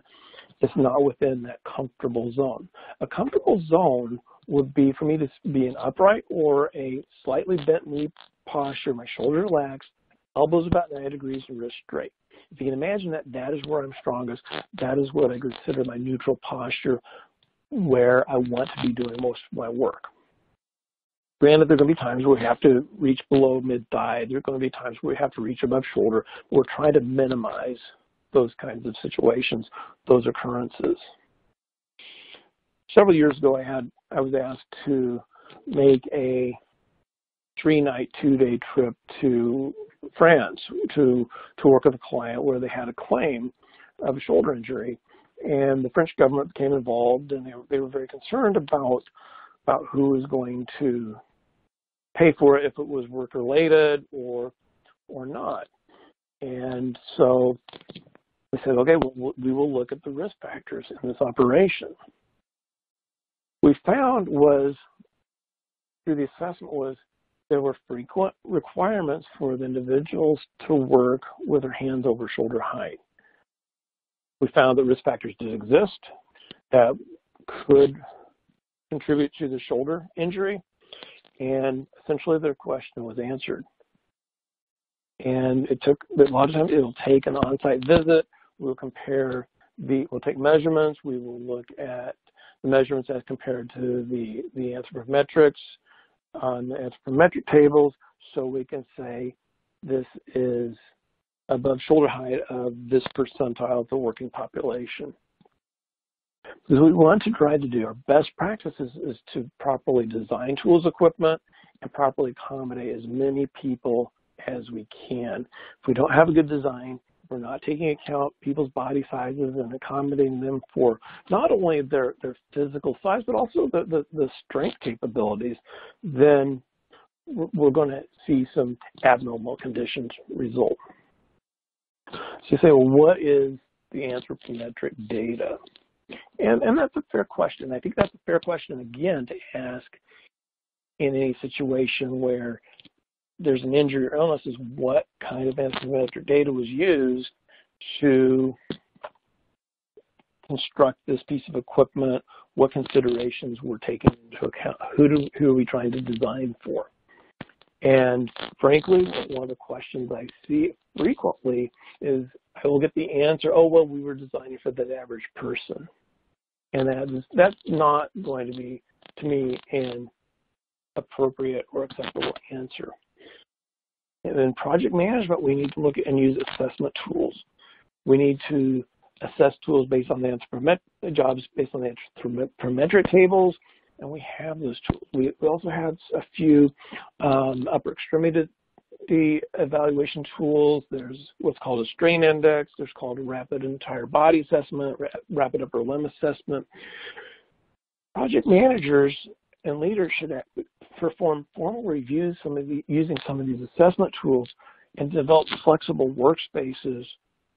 it's not within that comfortable zone. A comfortable zone would be for me to be an upright or a slightly bent knee posture, my shoulders relaxed, elbows about 90 degrees and wrist straight. If you can imagine that that is where I'm strongest, that is what I consider my neutral posture where I want to be doing most of my work. Granted, there are going to be times where we have to reach below mid-thigh. There are going to be times where we have to reach above shoulder. We're trying to minimize those kinds of situations, those occurrences. Several years ago, I had I was asked to make a three-night, two-day trip to France to to work with a client where they had a claim of a shoulder injury, and the French government became involved, and they they were very concerned about about who was going to pay for it if it was work related or or not. And so we said, okay, well, we will look at the risk factors in this operation. We found was, through the assessment was, there were frequent requirements for the individuals to work with their hands over shoulder height. We found that risk factors did exist that could contribute to the shoulder injury, and essentially their question was answered. And it took, a lot of times it'll take an on-site visit We'll compare the, we'll take measurements. We will look at the measurements as compared to the, the anthropometrics on the anthropometric tables so we can say this is above shoulder height of this percentile of the working population. Because we want to try to do our best practices is to properly design tools equipment and properly accommodate as many people as we can. If we don't have a good design, we're not taking account people's body sizes and accommodating them for not only their, their physical size, but also the, the, the strength capabilities, then we're going to see some abnormal conditions result. So you say, well, what is the anthropometric data? And, and that's a fair question. I think that's a fair question, again, to ask in any situation where there's an injury or illness is what kind of anthropometric data was used to construct this piece of equipment, what considerations were taken into account, who, do, who are we trying to design for. And frankly, one of the questions I see frequently is I will get the answer, oh, well, we were designing for the average person. And that is, that's not going to be, to me, an appropriate or acceptable answer. And in project management, we need to look at and use assessment tools. We need to assess tools based on the anthropometric jobs based on the anthropometric tables, and we have those tools. We, we also have a few um, upper extremity evaluation tools. There's what's called a strain index. There's called a rapid entire body assessment, rapid upper limb assessment. Project managers and leaders should perform formal reviews some of the, using some of these assessment tools and develop flexible workspaces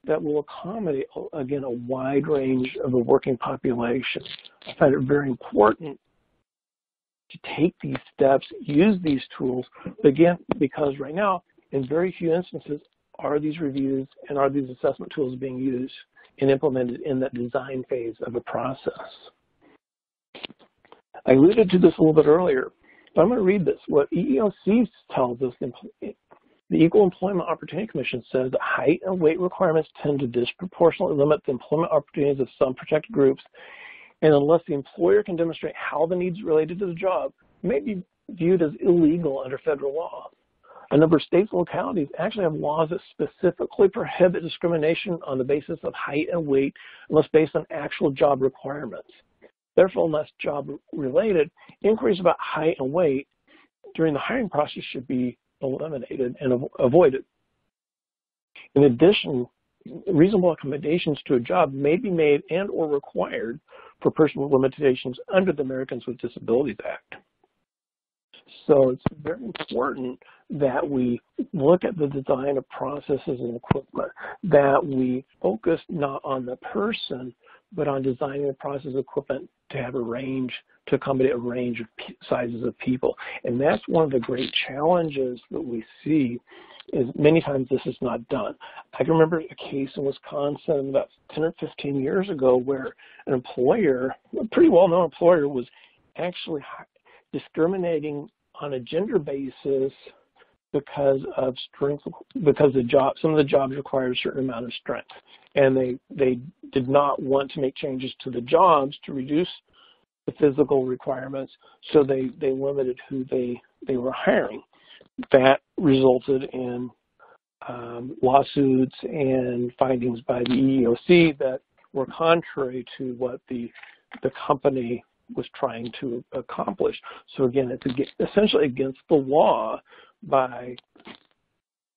that will accommodate, again, a wide range of the working population. I find it very important to take these steps, use these tools, again, because right now, in very few instances, are these reviews and are these assessment tools being used and implemented in that design phase of a process. I alluded to this a little bit earlier, but I'm going to read this. What EEOC tells us, the Equal Employment Opportunity Commission says that height and weight requirements tend to disproportionately limit the employment opportunities of some protected groups, and unless the employer can demonstrate how the needs related to the job, may be viewed as illegal under federal law. A number of states and localities actually have laws that specifically prohibit discrimination on the basis of height and weight unless based on actual job requirements. Therefore less job related, inquiries about height and weight during the hiring process should be eliminated and avoided. In addition, reasonable accommodations to a job may be made and or required for personal limitations under the Americans with Disabilities Act. So it's very important that we look at the design of processes and equipment, that we focus not on the person, but on designing the process equipment to have a range, to accommodate a range of sizes of people. And that's one of the great challenges that we see is many times this is not done. I can remember a case in Wisconsin about 10 or 15 years ago where an employer, a pretty well-known employer, was actually discriminating on a gender basis because of strength, because the job, some of the jobs require a certain amount of strength, and they they did not want to make changes to the jobs to reduce the physical requirements, so they they limited who they they were hiring. That resulted in um, lawsuits and findings by the EEOC that were contrary to what the the company was trying to accomplish. So again, it's essentially against the law by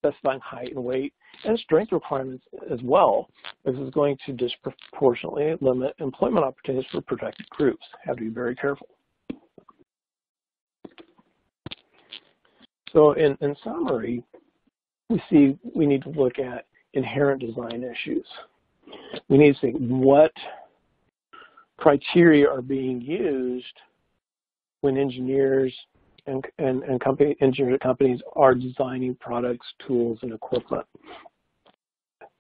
specifying height and weight and strength requirements as well. This is going to disproportionately limit employment opportunities for protected groups. Have to be very careful. So in, in summary, we see we need to look at inherent design issues. We need to think what criteria are being used when engineers and, and, and company, engineering companies are designing products, tools, and equipment.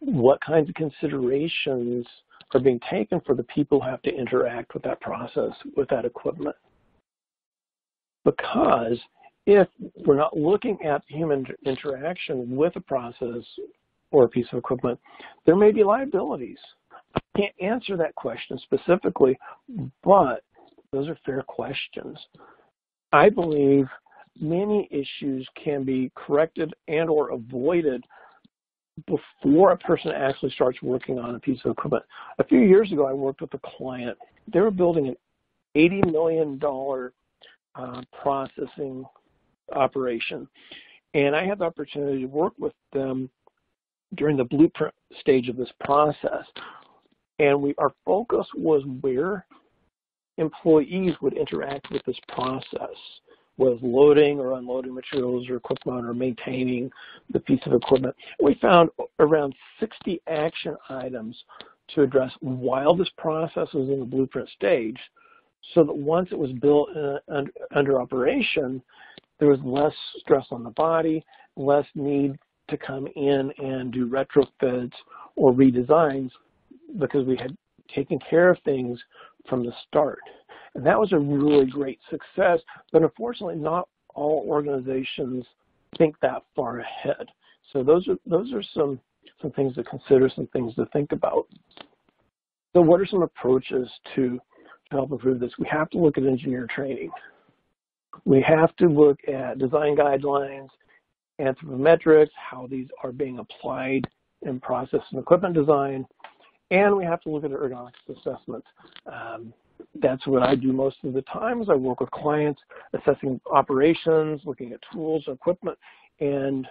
What kinds of considerations are being taken for the people who have to interact with that process, with that equipment? Because if we're not looking at human interaction with a process or a piece of equipment, there may be liabilities. I can't answer that question specifically, but those are fair questions. I believe many issues can be corrected and or avoided before a person actually starts working on a piece of equipment. A few years ago, I worked with a client. They were building an $80 million uh, processing operation. And I had the opportunity to work with them during the blueprint stage of this process. And we, our focus was where employees would interact with this process, with loading or unloading materials or equipment or maintaining the piece of equipment. We found around 60 action items to address while this process was in the blueprint stage so that once it was built uh, under operation, there was less stress on the body, less need to come in and do retrofits or redesigns because we had taken care of things from the start. And that was a really great success, but unfortunately not all organizations think that far ahead. So those are those are some some things to consider, some things to think about. So what are some approaches to, to help improve this? We have to look at engineer training. We have to look at design guidelines, anthropometrics, how these are being applied in process and equipment design, and we have to look at ergonomics assessments. Um, that's what I do most of the time is I work with clients assessing operations, looking at tools, equipment, and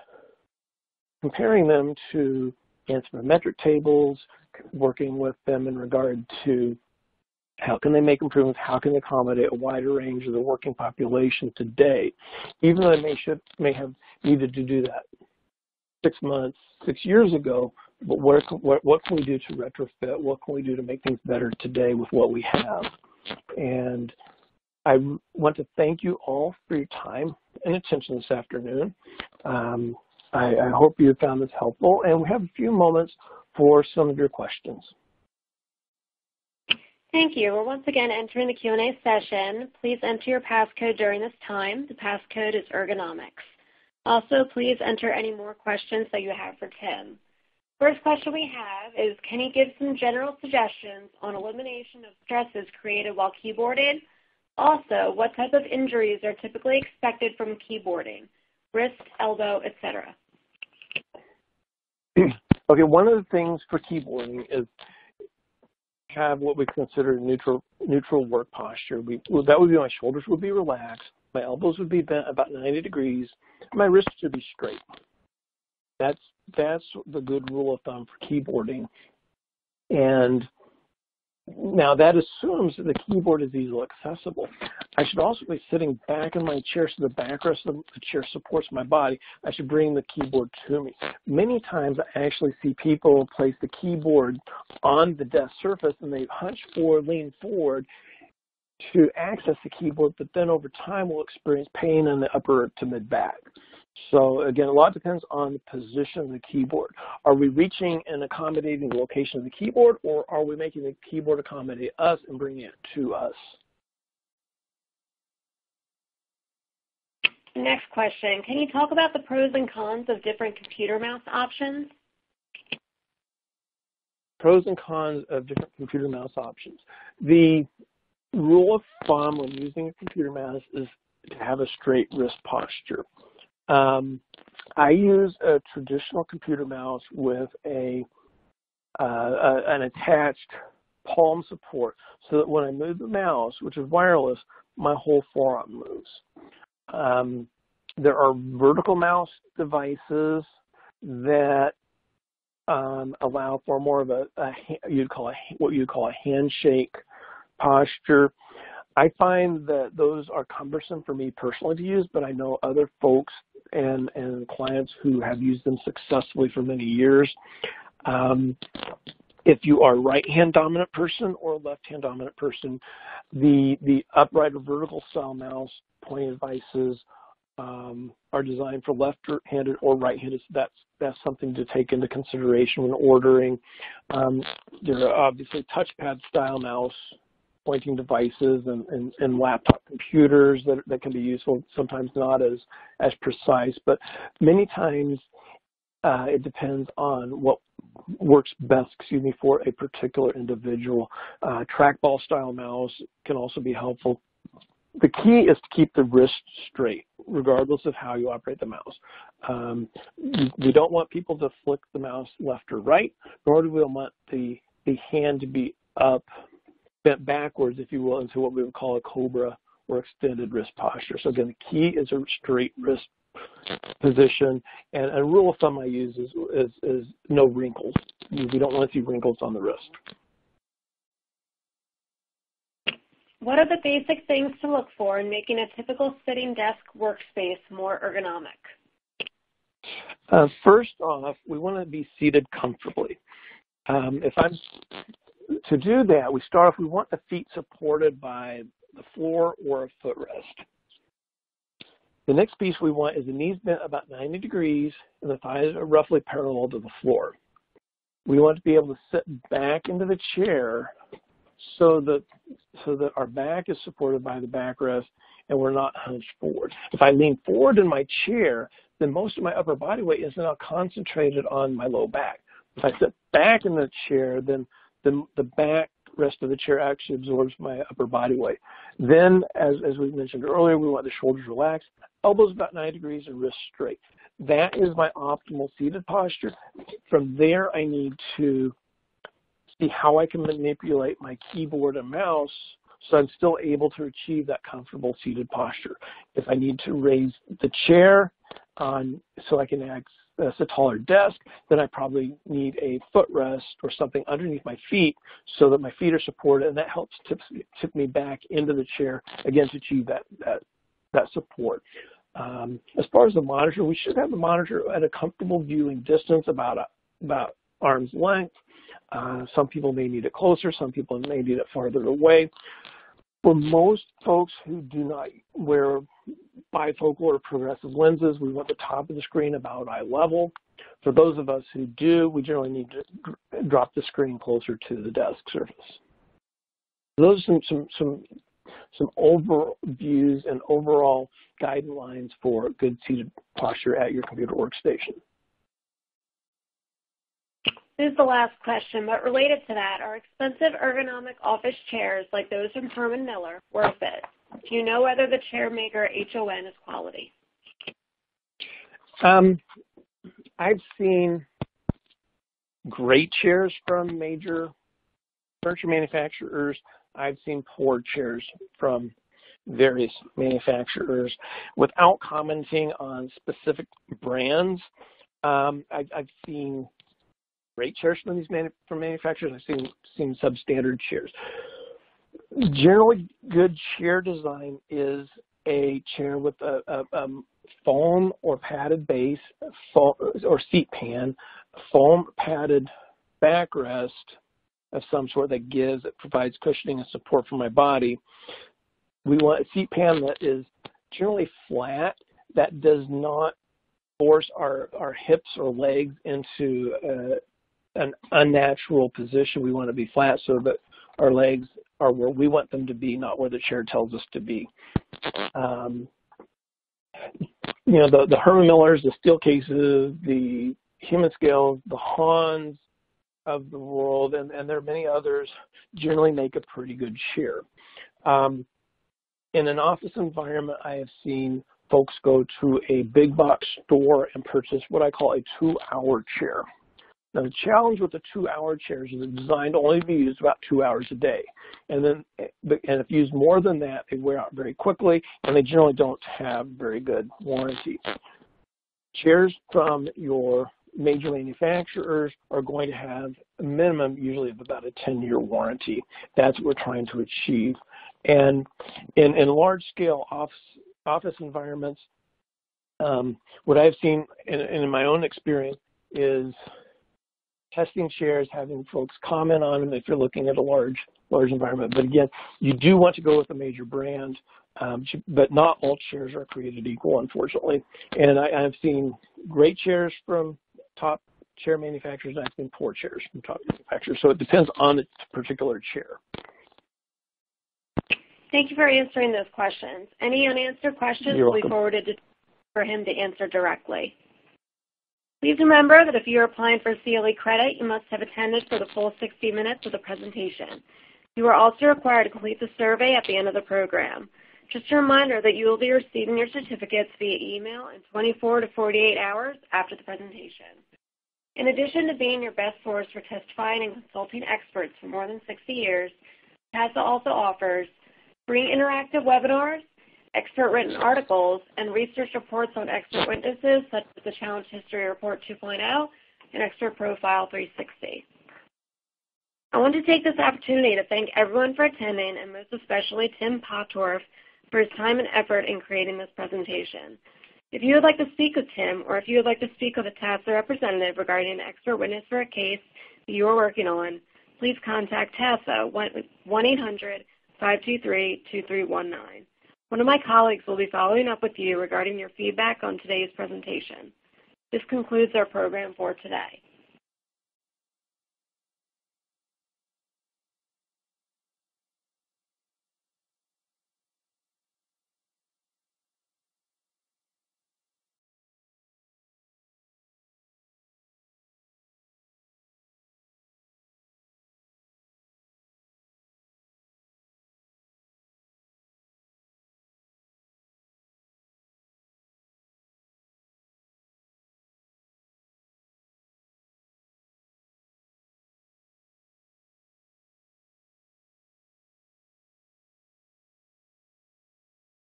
comparing them to anthropometric tables, working with them in regard to how can they make improvements, how can they accommodate a wider range of the working population today, even though they may, should, may have needed to do that six months, six years ago, but what, what, what can we do to retrofit? What can we do to make things better today with what we have? And I want to thank you all for your time and attention this afternoon. Um, I, I hope you found this helpful, and we have a few moments for some of your questions. Thank you. We're once again entering the Q&A session. Please enter your passcode during this time. The passcode is ergonomics. Also, please enter any more questions that you have for Tim. First question we have is, can you give some general suggestions on elimination of stresses created while keyboarding? Also, what type of injuries are typically expected from keyboarding? Wrist, elbow, etc. okay, one of the things for keyboarding is have what we consider neutral neutral work posture. We, well, that would be my shoulders would be relaxed, my elbows would be bent about 90 degrees, my wrists would be straight. That's that's the good rule of thumb for keyboarding. And now that assumes that the keyboard is easily accessible. I should also be sitting back in my chair so the backrest of the chair supports my body. I should bring the keyboard to me. Many times I actually see people place the keyboard on the desk surface and they hunch forward, lean forward to access the keyboard, but then over time will experience pain in the upper to mid back. So again, a lot depends on the position of the keyboard. Are we reaching and accommodating the location of the keyboard, or are we making the keyboard accommodate us and bringing it to us? Next question, can you talk about the pros and cons of different computer mouse options? Pros and cons of different computer mouse options. The rule of thumb when using a computer mouse is to have a straight wrist posture. Um, I use a traditional computer mouse with a, uh, a, an attached palm support so that when I move the mouse, which is wireless, my whole forearm moves. Um, there are vertical mouse devices that um, allow for more of a, a you'd call a, what you'd call a handshake posture. I find that those are cumbersome for me personally to use, but I know other folks and, and clients who have used them successfully for many years. Um, if you are right-hand dominant person or left-hand dominant person, the, the upright or vertical style mouse pointing devices um, are designed for left-handed or right-handed. So that's that's something to take into consideration when ordering. Um, there are obviously touchpad style mouse pointing devices and, and, and, laptop computers that, that can be useful, sometimes not as, as precise, but many times uh, it depends on what works best, excuse me, for a particular individual. Uh, trackball style mouse can also be helpful. The key is to keep the wrist straight, regardless of how you operate the mouse. Um, we don't want people to flick the mouse left or right, nor do we want the, the hand to be up bent backwards, if you will, into what we would call a cobra or extended wrist posture. So again, the key is a straight wrist position. And a rule of thumb I use is, is, is no wrinkles. We don't want to see wrinkles on the wrist. What are the basic things to look for in making a typical sitting desk workspace more ergonomic? Uh, first off, we want to be seated comfortably. Um, if I'm to do that, we start off, we want the feet supported by the floor or a footrest. The next piece we want is the knees bent about 90 degrees and the thighs are roughly parallel to the floor. We want to be able to sit back into the chair so that, so that our back is supported by the backrest and we're not hunched forward. If I lean forward in my chair, then most of my upper body weight is now concentrated on my low back. If I sit back in the chair, then the, the back rest of the chair actually absorbs my upper body weight. Then, as, as we mentioned earlier, we want the shoulders relaxed, elbows about 90 degrees, and wrists straight. That is my optimal seated posture. From there, I need to see how I can manipulate my keyboard and mouse so I'm still able to achieve that comfortable seated posture. If I need to raise the chair on so I can access a taller desk, then I probably need a footrest or something underneath my feet so that my feet are supported, and that helps tip, tip me back into the chair, again, to achieve that, that, that support. Um, as far as the monitor, we should have the monitor at a comfortable viewing distance, about, a, about arm's length. Uh, some people may need it closer, some people may need it farther away. For most folks who do not wear bifocal or progressive lenses, we want the top of the screen about eye level. For those of us who do, we generally need to drop the screen closer to the desk surface. Those are some, some, some, some overviews and overall guidelines for good seated posture at your computer workstation. This is the last question, but related to that, are expensive ergonomic office chairs like those from Herman Miller worth it? Do you know whether the chair maker HON is quality? Um, I've seen great chairs from major furniture manufacturers, I've seen poor chairs from various manufacturers. Without commenting on specific brands, um, I, have seen great chairs from these manu from manufacturers. I've seen, seen substandard chairs. Generally, good chair design is a chair with a, a, a foam or padded base foam, or seat pan, foam padded backrest of some sort that gives, that provides cushioning and support for my body. We want a seat pan that is generally flat, that does not force our, our hips or legs into uh, an unnatural position. We want to be flat so that our legs are where we want them to be, not where the chair tells us to be. Um, you know, the, the Herman Millers, the Steelcases, the Humanscales, the Hans of the world, and, and there are many others, generally make a pretty good chair. Um, in an office environment, I have seen folks go to a big box store and purchase what I call a two-hour chair. Now the challenge with the two-hour chairs is it's designed to only be used about two hours a day. And then, and if used more than that, they wear out very quickly, and they generally don't have very good warranty. Chairs from your major manufacturers are going to have a minimum usually of about a 10-year warranty. That's what we're trying to achieve. And in, in large-scale office, office environments, um, what I've seen in, in my own experience is testing chairs, having folks comment on them if you're looking at a large large environment. But again, you do want to go with a major brand, um, but not all chairs are created equal, unfortunately. And I, have seen great chairs from top chair manufacturers, and I've seen poor chairs from top manufacturers. So it depends on the particular chair. Thank you for answering those questions. Any unanswered questions will be forwarded to, for him to answer directly. Please remember that if you are applying for CLE credit, you must have attended for the full 60 minutes of the presentation. You are also required to complete the survey at the end of the program. Just a reminder that you will be receiving your certificates via email in 24 to 48 hours after the presentation. In addition to being your best source for testifying and consulting experts for more than 60 years, TASA also offers free interactive webinars, expert written articles, and research reports on expert witnesses such as the Challenge History Report 2.0 and Expert Profile 360. I want to take this opportunity to thank everyone for attending and most especially Tim Pottorff for his time and effort in creating this presentation. If you would like to speak with Tim or if you would like to speak with a TASA representative regarding an expert witness for a case that you are working on, please contact TASA 1-800-523-2319. One of my colleagues will be following up with you regarding your feedback on today's presentation. This concludes our program for today.